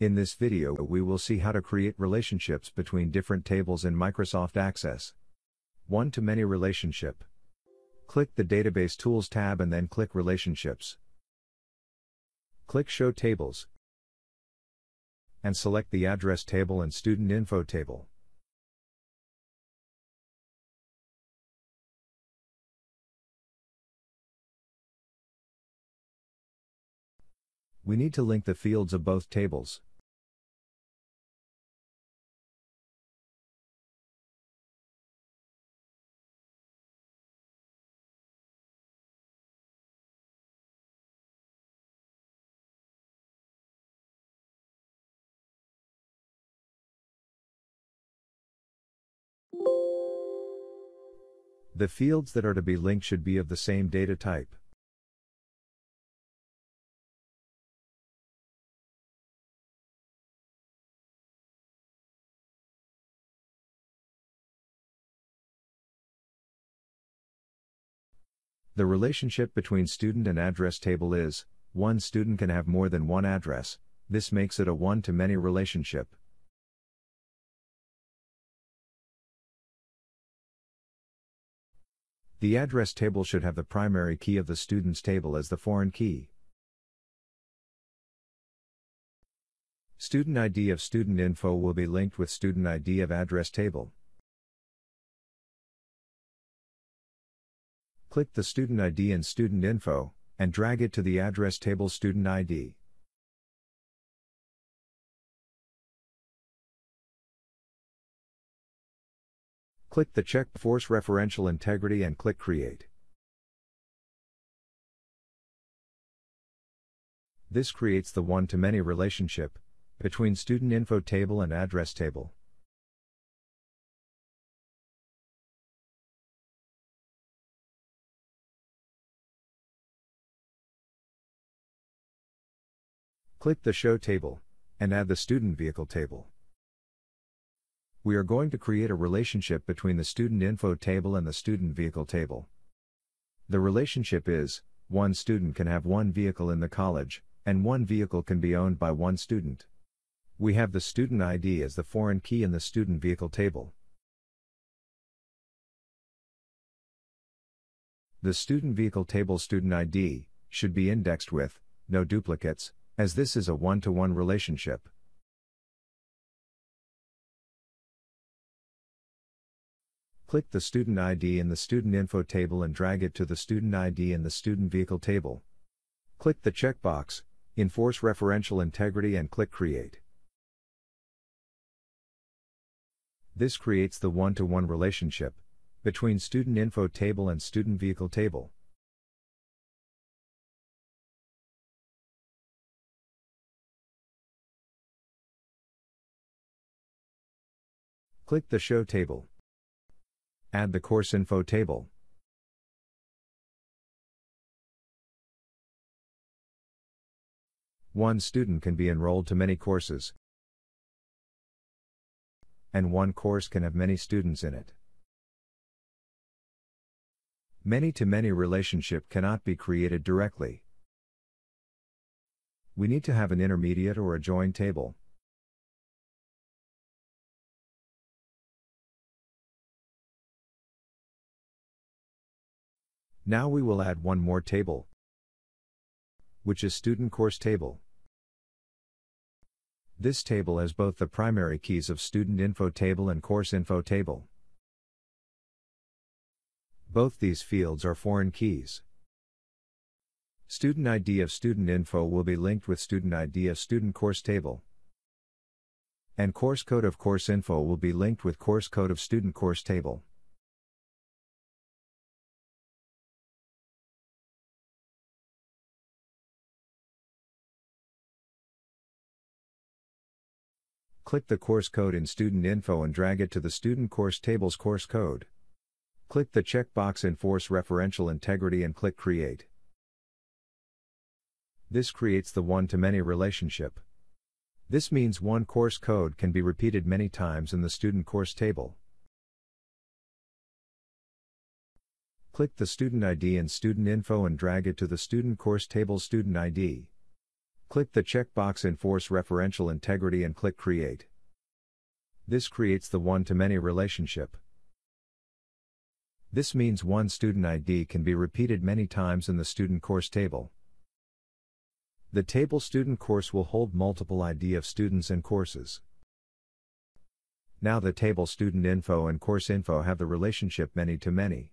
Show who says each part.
Speaker 1: In this video we will see how to create relationships between different tables in Microsoft Access. One-to-many relationship. Click the Database Tools tab and then click Relationships. Click Show Tables. And select the Address table and Student Info table. We need to link the fields of both tables. The fields that are to be linked should be of the same data type. The relationship between student and address table is, one student can have more than one address, this makes it a one-to-many relationship. The address table should have the primary key of the student's table as the foreign key. Student ID of student info will be linked with student ID of address table. Click the student ID in student info, and drag it to the address table student ID. Click the check Force Referential Integrity and click Create. This creates the one-to-many relationship between student info table and address table. Click the Show table, and add the Student Vehicle table. We are going to create a relationship between the Student Info table and the Student Vehicle table. The relationship is, one student can have one vehicle in the college, and one vehicle can be owned by one student. We have the student ID as the foreign key in the Student Vehicle table. The Student Vehicle table student ID should be indexed with no duplicates, as this is a one-to-one relationship. Click the student ID in the student info table and drag it to the student ID in the student vehicle table. Click the checkbox, Enforce Referential Integrity and click Create. This creates the one-to-one relationship between student info table and student vehicle table. Click the Show table. Add the course info table. One student can be enrolled to many courses, and one course can have many students in it. Many to many relationship cannot be created directly. We need to have an intermediate or a join table. Now we will add one more table, which is student course table. This table has both the primary keys of student info table and course info table. Both these fields are foreign keys. Student ID of student info will be linked with student ID of student course table. And course code of course info will be linked with course code of student course table. Click the course code in Student Info and drag it to the Student Course Table's course code. Click the checkbox Enforce Referential Integrity and click Create. This creates the one-to-many relationship. This means one course code can be repeated many times in the student course table. Click the student ID in Student Info and drag it to the student course table student ID. Click the checkbox Enforce Referential Integrity and click Create. This creates the one-to-many relationship. This means one student ID can be repeated many times in the student course table. The table student course will hold multiple ID of students and courses. Now the table student info and course info have the relationship many to many.